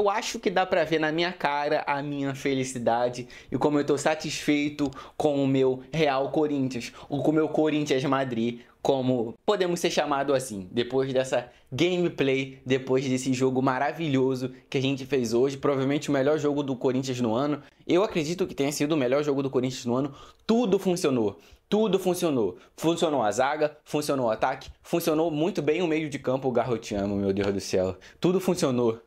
eu acho que dá pra ver na minha cara a minha felicidade e como eu tô satisfeito com o meu Real Corinthians, ou com o meu Corinthians Madrid, como podemos ser chamado assim, depois dessa gameplay, depois desse jogo maravilhoso que a gente fez hoje, provavelmente o melhor jogo do Corinthians no ano. Eu acredito que tenha sido o melhor jogo do Corinthians no ano. Tudo funcionou. Tudo funcionou. Funcionou a zaga, funcionou o ataque, funcionou muito bem o meio de campo, o Garrotiano, meu Deus do céu. Tudo funcionou.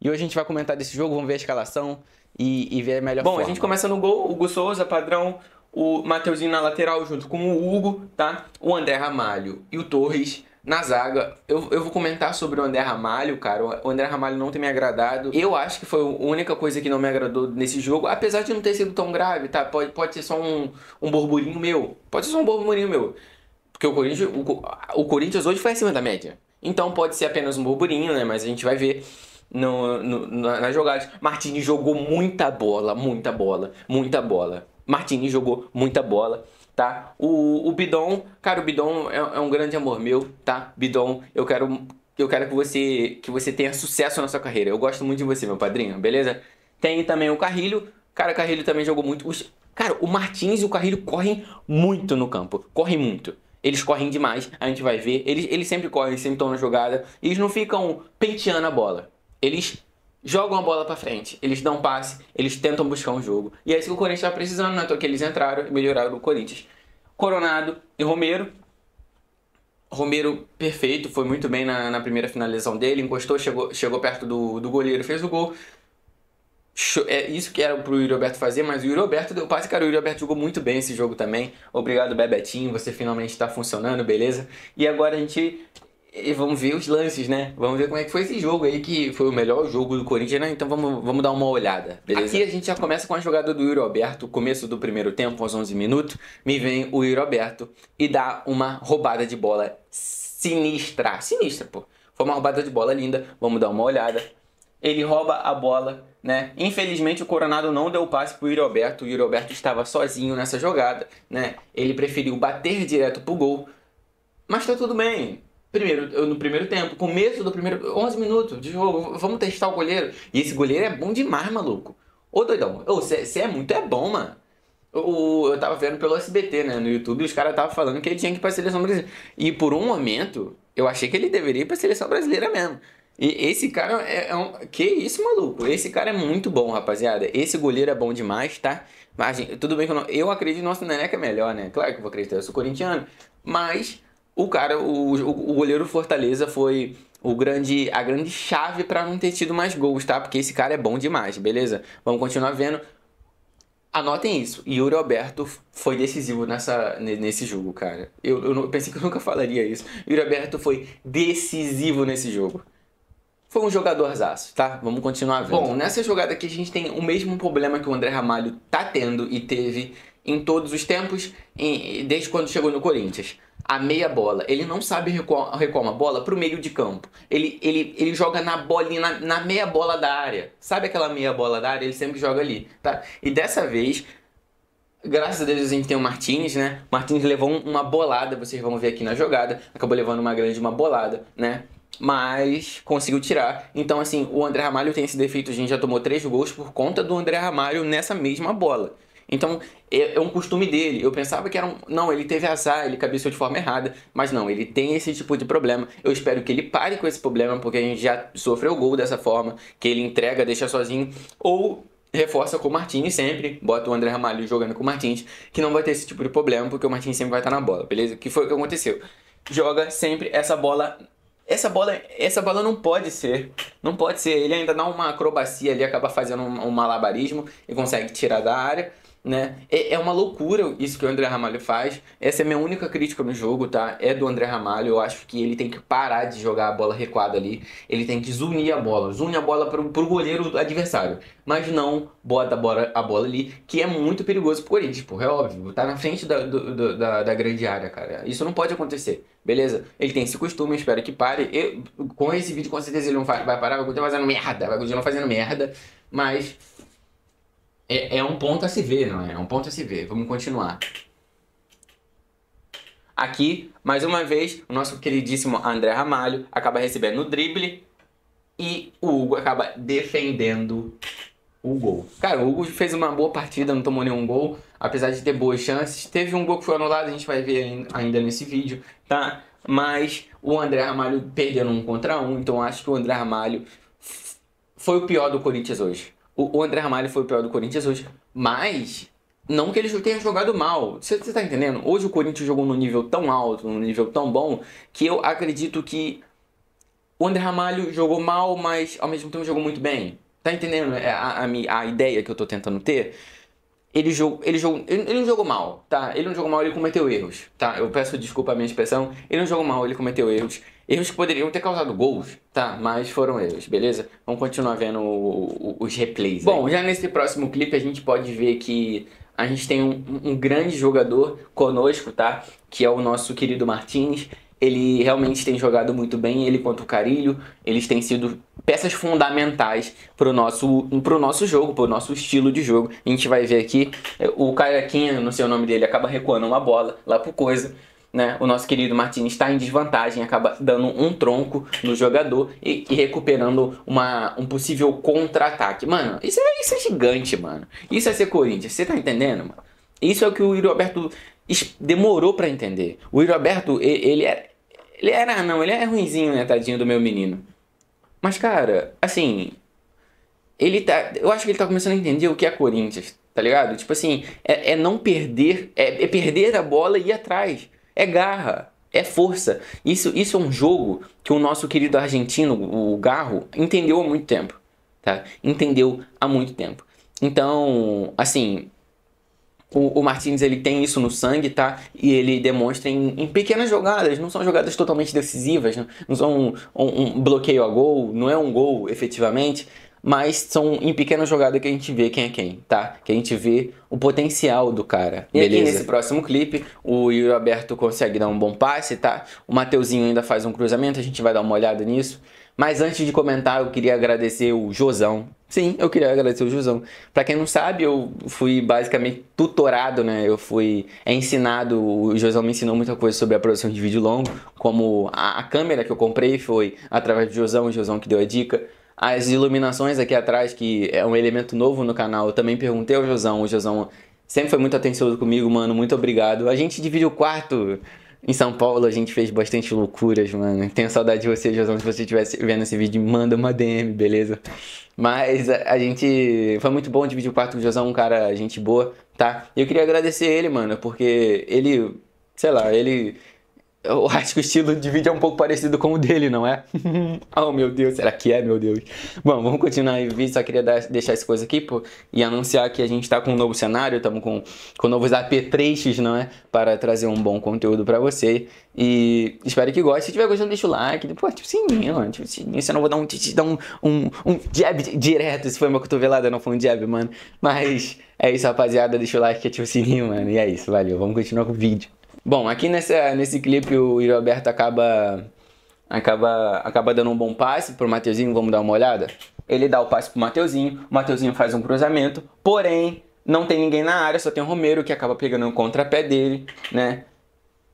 E hoje a gente vai comentar desse jogo, vamos ver a escalação e, e ver a melhor Bom, forma. a gente começa no gol, o Hugo Souza, padrão, o Mateuzinho na lateral junto com o Hugo, tá? O André Ramalho e o Torres na zaga. Eu, eu vou comentar sobre o André Ramalho, cara. O André Ramalho não tem me agradado. Eu acho que foi a única coisa que não me agradou nesse jogo, apesar de não ter sido tão grave, tá? Pode, pode ser só um, um burburinho meu. Pode ser só um burburinho meu. Porque o Corinthians, o, o Corinthians hoje foi acima da média. Então pode ser apenas um burburinho, né? Mas a gente vai ver no, no, nas jogadas. Martini jogou muita bola, muita bola, muita bola. Martini jogou muita bola, tá? O, o Bidon, cara, o Bidon é, é um grande amor meu, tá? Bidon, eu quero, eu quero que você, que você tenha sucesso na sua carreira. Eu gosto muito de você, meu padrinho, beleza? Tem também o Carrilho. Cara, o Carrilho também jogou muito. Os, cara, o Martins e o Carrilho correm muito no campo. Correm muito. Eles correm demais, a gente vai ver. Eles, eles sempre correm, sempre estão na jogada. Eles não ficam penteando a bola. Eles jogam a bola para frente, eles dão passe, eles tentam buscar um jogo. E é isso que o Corinthians está precisando, né? Que eles entraram e melhoraram o Corinthians. Coronado e Romero. Romero perfeito, foi muito bem na, na primeira finalização dele, encostou, chegou, chegou perto do, do goleiro, fez o gol. É isso que era pro Yuri Alberto fazer, mas o Yuri Alberto deu passe, cara. O Yuri Alberto jogou muito bem esse jogo também. Obrigado, Bebetinho. Você finalmente está funcionando, beleza? E agora a gente e vamos ver os lances, né? Vamos ver como é que foi esse jogo aí, que foi o melhor jogo do Corinthians, né? Então vamos, vamos dar uma olhada, beleza? Aqui a gente já começa com a jogada do Yuri Alberto, começo do primeiro tempo, aos 11 minutos. Me vem o Yuri Alberto e dá uma roubada de bola sinistra. Sinistra, pô. Foi uma roubada de bola linda, vamos dar uma olhada. Ele rouba a bola, né? Infelizmente o Coronado não deu passe pro Yuri Alberto. O Yuri Alberto estava sozinho nessa jogada, né? Ele preferiu bater direto pro gol. Mas tá tudo bem Primeiro, no primeiro tempo, começo do primeiro. 11 minutos de jogo, vamos testar o goleiro. E esse goleiro é bom demais, maluco. Ô doidão, você é muito é bom, mano. O, eu tava vendo pelo SBT, né, no YouTube, os caras estavam falando que ele tinha que ir pra seleção brasileira. E por um momento, eu achei que ele deveria ir pra seleção brasileira mesmo. E esse cara é, é um. Que isso, maluco? Esse cara é muito bom, rapaziada. Esse goleiro é bom demais, tá? Mas, tudo bem que eu, não, eu acredito que o nosso Neneca é melhor, né? Claro que eu vou acreditar, eu sou corintiano. Mas o cara, o, o, goleiro Fortaleza foi o grande, a grande chave para não ter tido mais gols, tá? Porque esse cara é bom demais, beleza? Vamos continuar vendo. Anotem isso. Yuri Alberto foi decisivo nessa, nesse jogo, cara. Eu, eu pensei que eu nunca falaria isso. Yuri Alberto foi decisivo nesse jogo. Foi um jogadorzaço, tá? Vamos continuar vendo. Bom, nessa jogada aqui a gente tem o mesmo problema que o André Ramalho tá tendo e teve em todos os tempos, desde quando chegou no Corinthians a meia bola. Ele não sabe recuar, recuar uma bola pro meio de campo. Ele, ele, ele joga na bolinha, na, na, meia bola da área. Sabe aquela meia bola da área? Ele sempre joga ali, tá? E dessa vez, graças a Deus a gente tem o Martins, né? Martins levou uma bolada, vocês vão ver aqui na jogada. Acabou levando uma grande uma bolada, né? Mas conseguiu tirar. Então, assim, o André Ramalho tem esse defeito. A gente já tomou três gols por conta do André Ramalho nessa mesma bola. Então, é, é, um costume dele. Eu pensava que era um. Não, ele teve azar, ele cabeceou de forma errada. Mas não, ele tem esse tipo de problema. Eu espero que ele pare com esse problema, porque a gente já sofreu gol dessa forma, que ele entrega, deixa sozinho. Ou reforça com o Martins sempre, bota o André Ramalho jogando com o Martins, que não vai ter esse tipo de problema, porque o Martins sempre vai estar na bola, beleza? Que foi o que aconteceu. Joga sempre essa bola essa bola, essa bola não pode ser. Não pode ser. Ele ainda dá uma acrobacia ali, acaba fazendo um, um malabarismo e consegue tirar da área né? É, é uma loucura isso que o André Ramalho faz. Essa é a minha única crítica no jogo, tá? É do André Ramalho. Eu acho que ele tem que parar de jogar a bola recuada ali. Ele tem que zunir a bola. Zune a bola pro, pro goleiro adversário. Mas não bota a bola, a bola ali, que é muito perigoso pro Corinthians, porra. É óbvio. Tá na frente da, do, da, da grande área, cara. Isso não pode acontecer. Beleza? Ele tem esse costume, espero que pare. Eu, com esse vídeo, com certeza, ele não vai, vai parar, vai continuar fazendo merda. Vai continuar fazendo merda. Mas é, é um ponto a se ver, não é? É um ponto a se ver. Vamos continuar. Aqui, mais uma vez, o nosso queridíssimo André Ramalho acaba recebendo o drible. e o Hugo acaba defendendo o gol. Cara, o Hugo fez uma boa partida, não tomou nenhum gol, apesar de ter boas chances. Teve um gol que foi anulado, a gente vai ver ainda nesse vídeo, tá? Mas o André Ramalho perdendo um contra um, então acho que o André Ramalho foi o pior do Corinthians hoje. O, André Ramalho foi o pior do Corinthians hoje, mas não que ele tenha jogado mal. Você, você tá entendendo? Hoje o Corinthians jogou num nível tão alto, num nível tão bom, que eu acredito que o André Ramalho jogou mal, mas ao mesmo tempo jogou muito bem. Tá entendendo é, a, a, a ideia que eu tô tentando ter? Ele, ele, ele, ele, não jogou mal, tá? Ele não jogou mal, ele cometeu erros, tá? Eu peço desculpa a minha expressão. Ele não jogou mal, ele cometeu erros. Erros que poderiam ter causado gols, tá? Mas foram erros, beleza? Vamos continuar vendo o, o, os replays. Bom, aí. já nesse próximo clipe a gente pode ver que a gente tem um, um grande jogador conosco, tá? Que é o nosso querido Martins ele realmente tem jogado muito bem, ele quanto o Carilho, eles têm sido peças fundamentais pro nosso, pro nosso jogo, pro nosso estilo de jogo. A gente vai ver aqui, é, o Carequinha, não sei o nome dele, acaba recuando uma bola lá pro coisa. Né? O nosso querido Martins está em desvantagem, acaba dando um tronco no jogador e, e recuperando uma, um possível contra-ataque. Mano, isso é, isso é gigante, mano. Isso é ser Corinthians, você tá entendendo, mano? Isso é o que o Yuri Alberto demorou para entender. O Yuri Alberto, ele é. Ele era, não, ele é ruinzinho, né, tadinho do meu menino. Mas, cara, assim. Ele tá. Eu acho que ele tá começando a entender o que é Corinthians, tá ligado? Tipo assim, é, é não perder. É, é, perder a bola e ir atrás. É garra. É força. Isso, isso é um jogo que o nosso querido argentino, o Garro, entendeu há muito tempo. Tá? Entendeu há muito tempo. Então, assim, o, o Martins ele tem isso no sangue, tá? E ele demonstra em, em pequenas jogadas, não são jogadas totalmente decisivas, não, não são um, um, um, bloqueio a gol, não é um gol efetivamente, mas são em pequenas jogadas que a gente vê quem é quem, tá? Que a gente vê o potencial do cara. E Beleza. aqui nesse próximo clipe, o Yuri Alberto consegue dar um bom passe, tá? O Mateuzinho ainda faz um cruzamento, a gente vai dar uma olhada nisso. Mas antes de comentar, eu queria agradecer o Josão. Sim, eu queria agradecer o Josão. Para quem não sabe, eu fui basicamente tutorado, né? Eu fui ensinado, o Josão me ensinou muita coisa sobre a produção de vídeo longo, como a, a câmera que eu comprei foi através do Josão, o Josão que deu a dica. As iluminações aqui atrás, que é um elemento novo no canal, eu também perguntei ao Josão. O Josão sempre foi muito atencioso comigo, mano. Muito obrigado. A gente divide o quarto em São Paulo a gente fez bastante loucuras, mano. Tenho saudade de você, Josão. Se você estivesse vendo esse vídeo, manda uma DM, beleza? Mas a, a, gente. Foi muito bom dividir o quarto com o Josão, um cara, gente boa, tá? E eu queria agradecer ele, mano, porque ele. Sei lá, ele eu acho que o estilo de vídeo é um pouco parecido com o dele, não é? oh, meu Deus, será que é, meu Deus? Bom, vamos continuar o vídeo, só queria dar, deixar essa coisa aqui pô, e anunciar que a gente está com um novo cenário, estamos com, com novos apetrechos, não é? Para trazer um bom conteúdo para você. E espero que goste. Se tiver gostando, deixa o like. Pô, tipo sininho. Tipo sininho. Se eu vou dar um, dar um, um, um jab direto. Se foi uma cotovelada, não foi um jab, mano. Mas é isso, rapaziada. Deixa o like, ativa o sininho, mano. E é isso, valeu. Vamos continuar com o vídeo. Bom, aqui nessa, nesse clipe o Yuri Alberto acaba, acaba, acaba dando um bom passe pro Mateuzinho, vamos dar uma olhada? Ele dá o passe pro Mateuzinho, o Mateuzinho faz um cruzamento, porém não tem ninguém na área, só tem o Romero que acaba pegando o contrapé dele, né?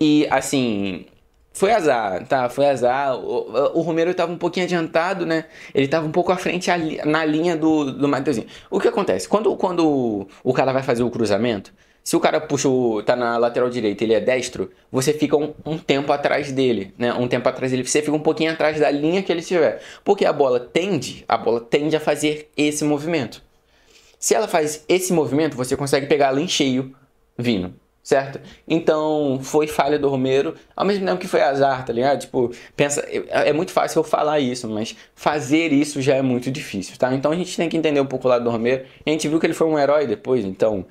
E assim, foi azar, tá? Foi azar. O, o Romero estava um pouquinho adiantado, né? Ele estava um pouco à frente ali, na linha do, do Mateuzinho. O que acontece? Quando, quando o cara vai fazer o cruzamento, se o cara puxa o, tá na lateral direita ele é destro, você fica um, um, tempo atrás dele, né? Um tempo atrás dele, você fica um pouquinho atrás da linha que ele estiver. Porque a bola tende, a bola tende a fazer esse movimento. Se ela faz esse movimento, você consegue pegá-la em cheio vindo, certo? Então, foi falha do Romero, ao mesmo tempo que foi azar, tá ligado? Tipo, pensa, é, é muito fácil eu falar isso, mas fazer isso já é muito difícil, tá? Então a gente tem que entender um pouco o lado do Romero. A gente viu que ele foi um herói depois, então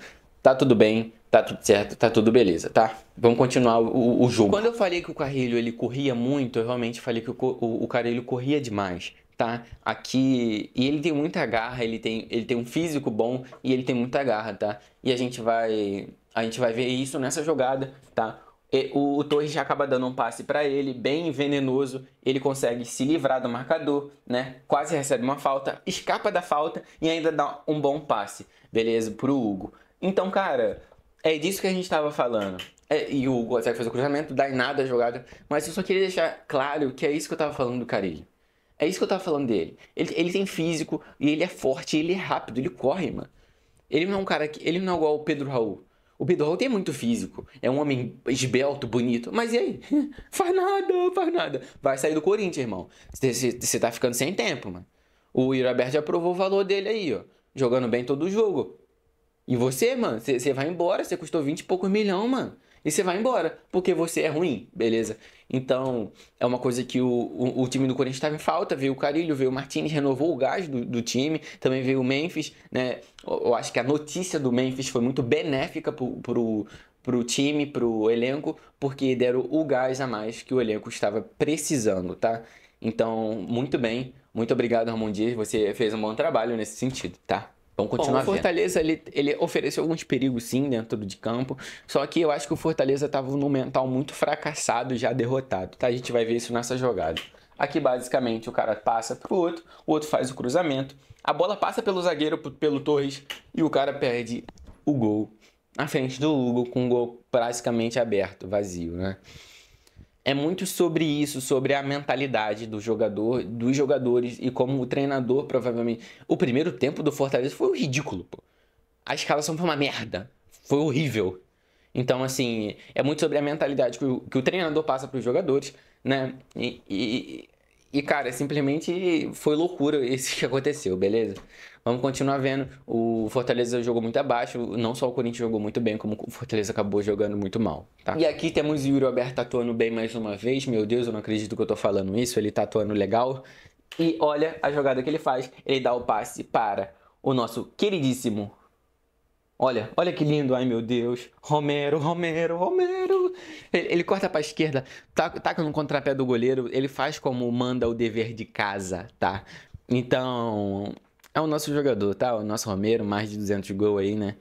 tá tudo bem, tá tudo certo, tá tudo beleza, tá? Vamos continuar o, o jogo. Quando eu falei que o Carrilho ele corria muito, eu realmente falei que o, o, o Carrilho corria demais, tá? Aqui, e ele tem muita garra, ele tem, ele tem um físico bom e ele tem muita garra, tá? E a gente vai, a gente vai ver isso nessa jogada, tá? E o, o Torres já acaba dando um passe para ele, bem venenoso. Ele consegue se livrar do marcador, né? Quase recebe uma falta, escapa da falta e ainda dá um bom passe, beleza? Pro Hugo. Então, cara, é disso que a gente estava falando. É, e o consegue fazer o cruzamento, dá em nada a jogada. Mas eu só queria deixar claro que é isso que eu estava falando do Carilho. É isso que eu tava falando dele. Ele, ele tem físico e ele é forte, ele é rápido, ele corre, mano. Ele não é um cara que. Ele não é igual o Pedro Raul. O Pedro Raul tem muito físico. É um homem esbelto, bonito. Mas e aí? faz nada, faz nada. Vai sair do Corinthians, irmão. Você tá ficando sem tempo, mano. O Iraberto já provou o valor dele aí, ó. Jogando bem todo o jogo. E você, mano, você vai embora. Você custou 20 e poucos milhão, mano e você vai embora, porque você é ruim, beleza? Então, é uma coisa que o, o, o time do Corinthians estava em falta. Veio o Carilho, veio o Martins, renovou o gás do, do time. Também veio o Memphis, né? Eu, eu, acho que a notícia do Memphis foi muito benéfica pro, pro, pro time, pro elenco, porque deram o gás a mais que o elenco estava precisando, tá? Então, muito bem. Muito obrigado, Ramon Dias. Você fez um bom trabalho nesse sentido, tá? Vamos continuar Bom, o Fortaleza ele, ele ofereceu alguns perigos sim dentro de campo, só que eu acho que o Fortaleza estava num mental muito fracassado, já derrotado. Tá? A gente vai ver isso nessa jogada. Aqui basicamente o cara passa pro outro, o outro faz o cruzamento, a bola passa pelo zagueiro, pelo Torres e o cara perde o gol na frente do Hugo com o gol praticamente aberto, vazio, né? É muito sobre isso, sobre a mentalidade do jogador, dos jogadores e como o treinador provavelmente. O primeiro tempo do Fortaleza foi ridículo, pô. A escalação foi uma merda. Foi horrível. Então, assim, é muito sobre a mentalidade que o, que o treinador passa para os jogadores, né? E, e, e, cara, simplesmente foi loucura isso que aconteceu, beleza? Vamos continuar vendo. O Fortaleza jogou muito abaixo. Não só o Corinthians jogou muito bem, como o Fortaleza acabou jogando muito mal. Tá? E aqui temos o Yuri Alberto atuando bem mais uma vez. Meu Deus, eu não acredito que eu tô falando isso. Ele tá atuando legal. E olha a jogada que ele faz. Ele dá o passe para o nosso queridíssimo. Olha, olha que lindo, ai meu Deus. Romero, Romero, Romero. Ele, ele corta para a esquerda, taca, taca no contrapé do goleiro. Ele faz como manda o dever de casa, tá? Então, é o nosso jogador, tá? O nosso Romero, mais de 200 gols aí, né?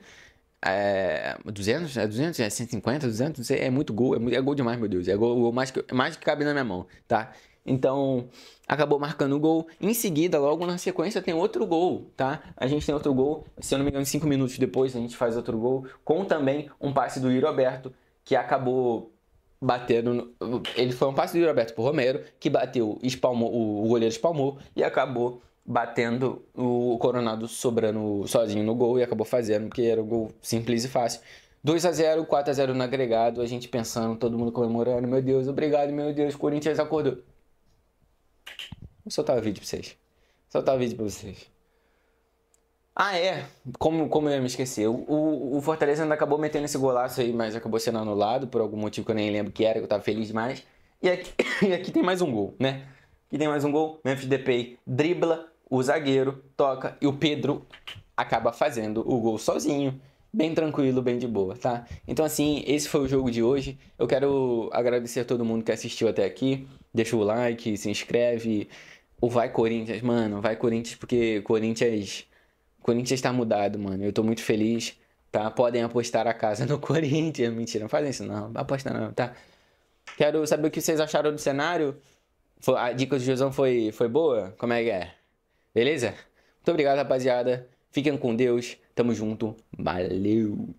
É, 200? É 200? É 150? 200? É muito gol, é, é gol demais, meu Deus. É gol, gol mais, que, mais que cabe na minha mão, tá? Então, acabou marcando o gol. Em seguida, logo na sequência, tem outro gol, tá? A gente tem outro gol. Se eu não me engano, 5 minutos depois a gente faz outro gol. Com também um passe do Yuri Alberto, que acabou batendo. Ele foi um passe do Yuri Alberto pro Romero, que bateu, espalmou, o goleiro espalmou e acabou batendo o Coronado sobrando sozinho no gol e acabou fazendo, porque era um gol simples e fácil. 2 a 0 4 a 0 no agregado, a gente pensando, todo mundo comemorando, meu Deus, obrigado, meu Deus, Corinthians acordou. Vou soltar o vídeo pra vocês. Vou soltar o vídeo pra vocês. Ah, é. Como, como eu me esquecer. O, o Fortaleza ainda acabou metendo esse golaço aí, mas acabou sendo anulado por algum motivo que eu nem lembro que era, que eu tava feliz demais. E aqui, e aqui tem mais um gol, né? Aqui tem mais um gol. Memphis Depay dribla, o zagueiro toca e o Pedro acaba fazendo o gol sozinho. Bem tranquilo, bem de boa, tá? Então, assim, esse foi o jogo de hoje. Eu quero agradecer a todo mundo que assistiu até aqui. Deixa o like, se inscreve. O Vai Corinthians, mano, vai Corinthians porque Corinthians. Corinthians tá mudado, mano. Eu tô muito feliz, tá? Podem apostar a casa no Corinthians. Mentira, não fazem isso não. Aposta não, tá? Quero saber o que vocês acharam do cenário. A dica do Josão foi, foi boa? Como é que é? Beleza? Muito obrigado, rapaziada. Fiquem com Deus. Tamo junto. Valeu!